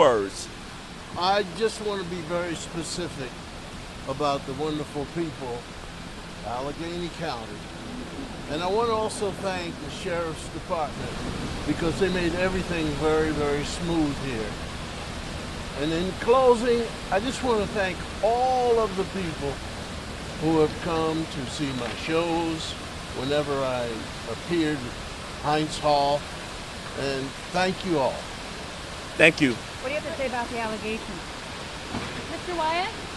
words. I just want to be very specific about the wonderful people, Allegheny County. And I want to also thank the Sheriff's Department because they made everything very, very smooth here. And in closing, I just want to thank all of the people who have come to see my shows whenever I appeared at Heinz Hall. And thank you all. Thank you. Say about the allegations? Mr. Wyatt?